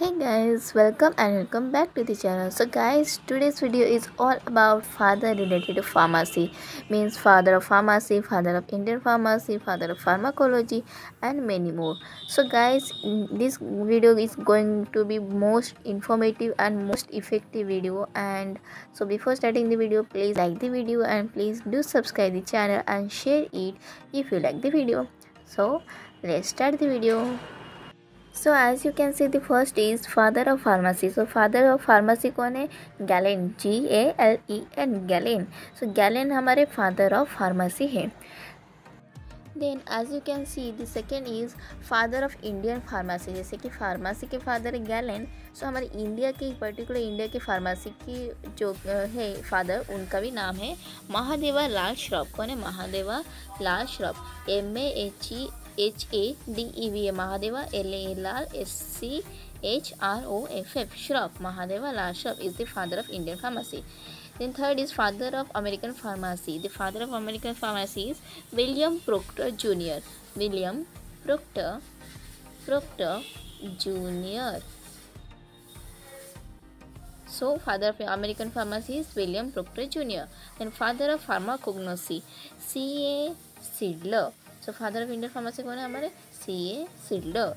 hey guys welcome and welcome back to the channel so guys today's video is all about father related to pharmacy means father of pharmacy father of indian pharmacy father of pharmacology and many more so guys this video is going to be most informative and most effective video and so before starting the video please like the video and please do subscribe the channel and share it if you like the video so let's start the video so as you can see the first is father of pharmacy so father of pharmacy कौन है Galen G A L E N Galen so Galen हमारे father of pharmacy है then as you can see the second is father of Indian pharmacy जैसे कि pharmacy के father है Galen so हमारे India के पर्टिकुलर इंडिया के pharmacy की जो है फादर उनका भी नाम है महादेवा लाल श्रॉफ कौन है Mahadeva Lal Shroff M A H E HADEVA Mahadeva LALSCHROFF Shroff Mahadeva Lal Shroff is the father of Indian pharmacy. Then third is father of American pharmacy. The father of American pharmacy is William Proctor Jr. William Proctor Jr. So, father of American pharmacy is William Proctor Jr. Then father of pharmacognosy, C.A. Sidler. So father of Indian pharmacy कौन है हमारे C A Sidler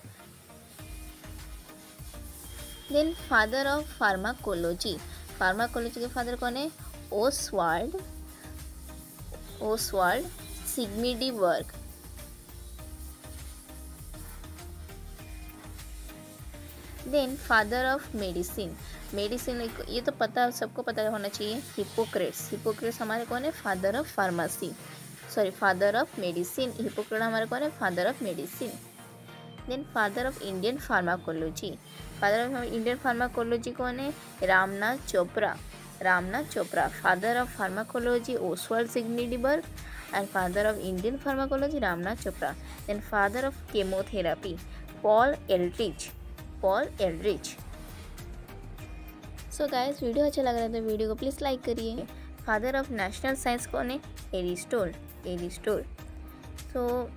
then father of pharmacology pharmacology के father कौन है Oswald Oswald Schmiedeberg then father of medicine medicine ये तो पता सबको पता होना चाहिए हिपोक्रेट्स हिपोक्रेट्स हमारे कौन है father of pharmacy sorry father of medicine Hippocrates हमारे कौन है father of medicine then father of Indian pharmacology father of Indian pharmacology कौन है Ramnath Chopra Ramnath Chopra father of pharmacology Oswald Schmiedeberg and father of Indian pharmacology Ramnath Chopra then father of chemotherapy Paul Ehrlich Paul Ehrlich so guys video अच्छा लग रहा है तो video को please like करिए father of national science कौन है Aristotle any store. So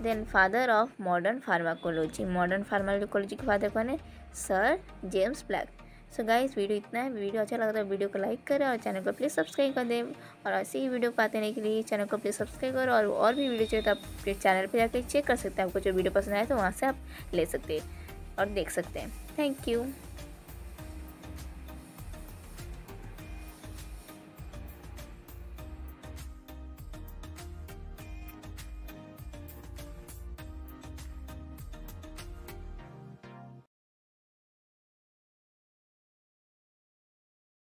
then father of modern pharmacology modern pharmacology के father कौन है sir James Black so guys video इतना है वीडियो अच्छा लगता है वीडियो तो को लाइक करें और चैनल को प्लीज़ सब्सक्राइब कर दें और ऐसे ही वीडियो पाते रहने के लिए चैनल को प्लीज़ सब्सक्राइब करो और और भी वीडियो चाहिए तो आप चैनल पर जाकर चेक कर सकते हैं आपको जो वीडियो पसंद आए तो वहाँ से आप ले सकते हैं और देख सकते हैं थैंक यू